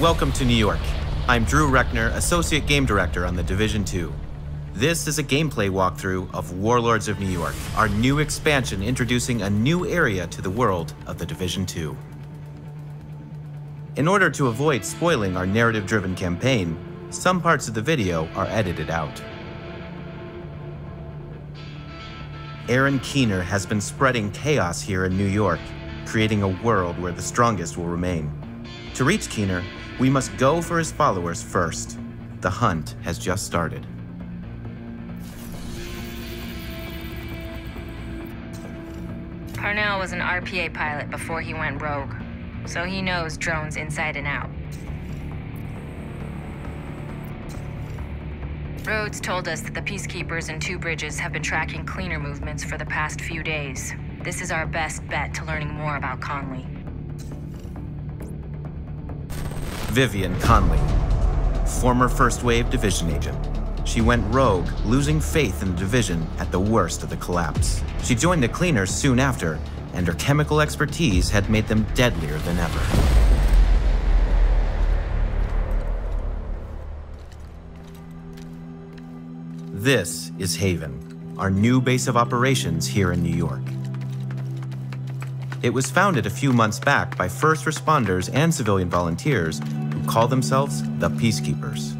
Welcome to New York. I'm Drew Rechner, Associate Game Director on The Division 2. This is a gameplay walkthrough of Warlords of New York, our new expansion introducing a new area to the world of The Division 2. In order to avoid spoiling our narrative-driven campaign, some parts of the video are edited out. Aaron Keener has been spreading chaos here in New York, creating a world where the strongest will remain. To reach Keener, we must go for his followers first. The hunt has just started. Parnell was an RPA pilot before he went rogue, so he knows drones inside and out. Rhodes told us that the Peacekeepers and Two Bridges have been tracking cleaner movements for the past few days. This is our best bet to learning more about Conley. Vivian Conley, former First Wave Division agent. She went rogue, losing faith in the division at the worst of the collapse. She joined the cleaners soon after, and her chemical expertise had made them deadlier than ever. This is Haven, our new base of operations here in New York. It was founded a few months back by first responders and civilian volunteers who call themselves the Peacekeepers.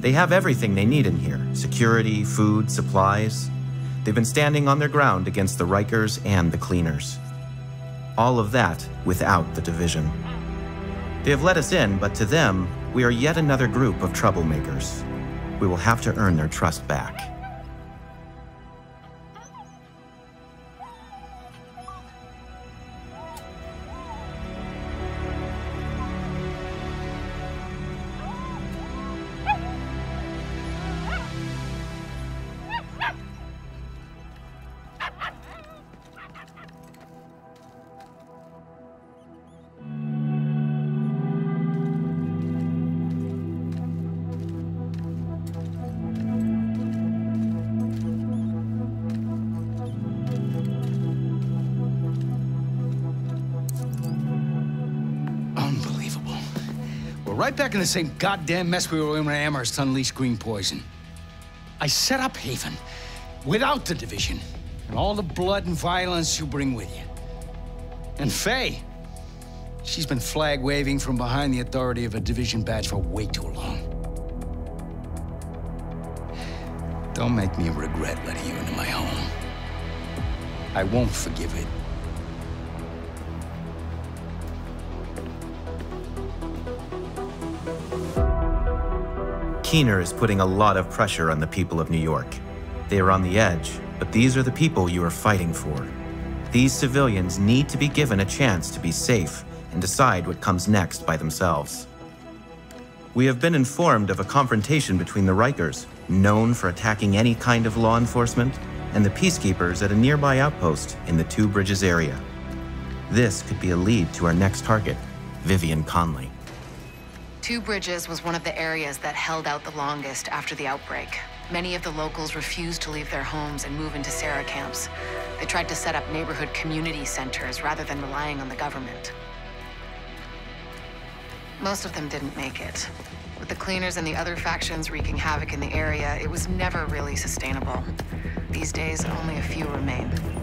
They have everything they need in here security, food, supplies. They've been standing on their ground against the Rikers and the Cleaners. All of that without the division. They have let us in, but to them, we are yet another group of troublemakers. We will have to earn their trust back. We're right back in the same goddamn mess we were in when Amherst unleashed green poison. I set up Haven without the division and all the blood and violence you bring with you. And Faye, she's been flag waving from behind the authority of a division badge for way too long. Don't make me regret letting you into my home. I won't forgive it. Keener is putting a lot of pressure on the people of New York. They are on the edge, but these are the people you are fighting for. These civilians need to be given a chance to be safe and decide what comes next by themselves. We have been informed of a confrontation between the Rikers, known for attacking any kind of law enforcement, and the Peacekeepers at a nearby outpost in the Two Bridges area. This could be a lead to our next target, Vivian Conley. Two Bridges was one of the areas that held out the longest after the outbreak. Many of the locals refused to leave their homes and move into CERA camps. They tried to set up neighborhood community centers rather than relying on the government. Most of them didn't make it. With the cleaners and the other factions wreaking havoc in the area, it was never really sustainable. These days, only a few remain.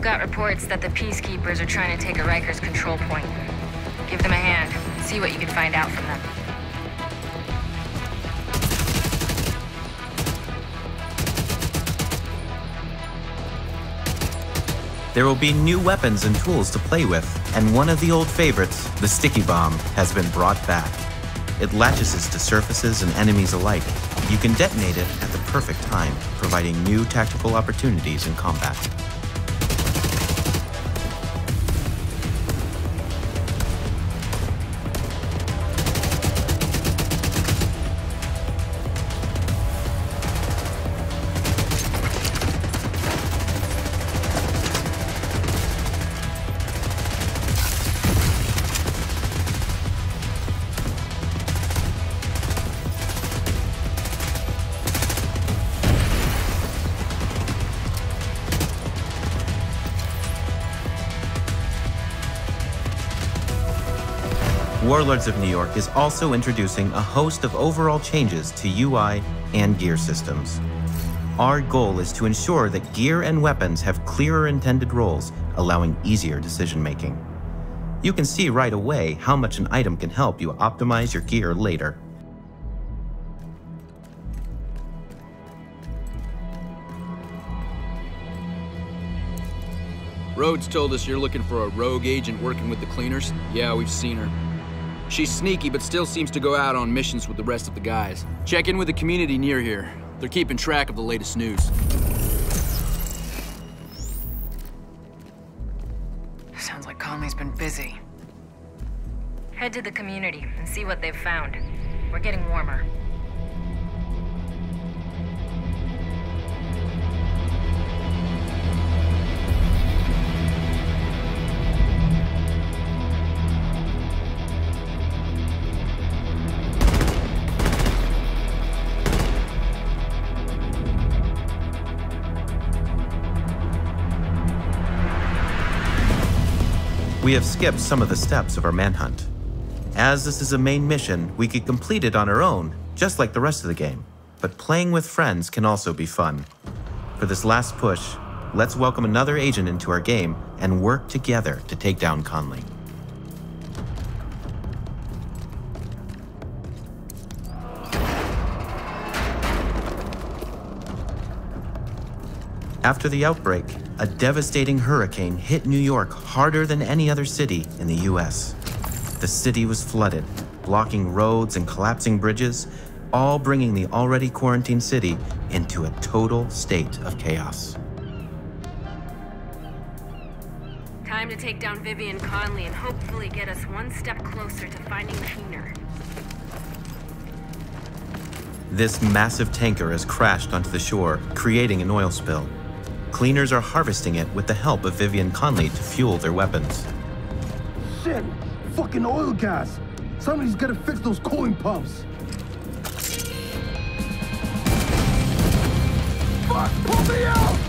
I've got reports that the Peacekeepers are trying to take a Rikers control point. Give them a hand. See what you can find out from them. There will be new weapons and tools to play with, and one of the old favorites, the sticky bomb, has been brought back. It latches to surfaces and enemies alike. You can detonate it at the perfect time, providing new tactical opportunities in combat. Warlords of New York is also introducing a host of overall changes to UI and gear systems. Our goal is to ensure that gear and weapons have clearer intended roles, allowing easier decision making. You can see right away how much an item can help you optimize your gear later. Rhodes told us you're looking for a rogue agent working with the cleaners. Yeah, we've seen her. She's sneaky, but still seems to go out on missions with the rest of the guys. Check in with the community near here. They're keeping track of the latest news. Sounds like Conley's been busy. Head to the community and see what they've found. We're getting warmer. We have skipped some of the steps of our manhunt. As this is a main mission, we could complete it on our own, just like the rest of the game. But playing with friends can also be fun. For this last push, let's welcome another agent into our game and work together to take down Conley. After the outbreak, a devastating hurricane hit New York harder than any other city in the US. The city was flooded, blocking roads and collapsing bridges, all bringing the already quarantined city into a total state of chaos. Time to take down Vivian Conley and hopefully get us one step closer to finding Keener. This massive tanker has crashed onto the shore, creating an oil spill. Cleaners are harvesting it with the help of Vivian Conley to fuel their weapons. Shit! Fucking oil gas! Somebody's gotta fix those cooling pumps! Fuck! Pull me out!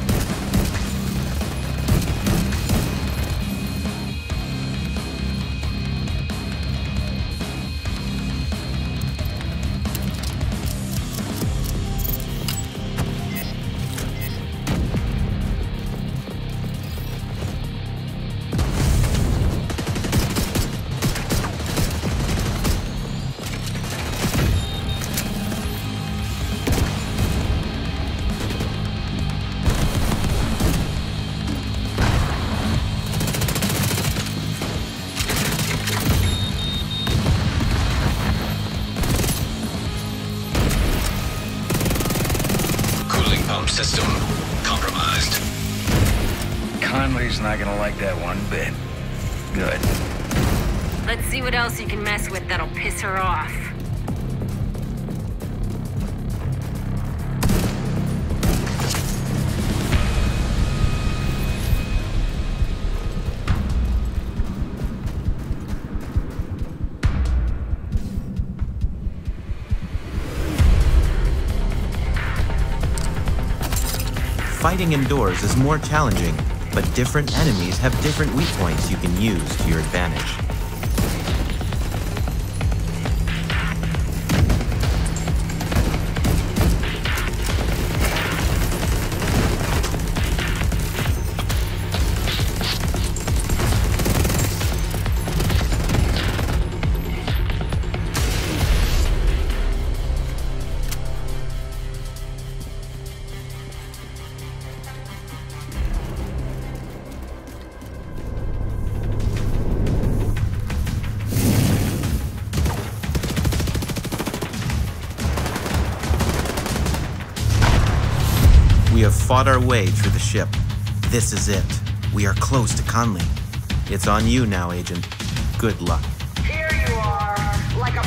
Cooling pump system compromised. Conley's not gonna like that one bit. Good. Let's see what else you can mess with that'll piss her off. Fighting indoors is more challenging, but different enemies have different weak points you can use to your advantage. Fought our way through the ship. This is it. We are close to Conley. It's on you now, Agent. Good luck. Here you are, like a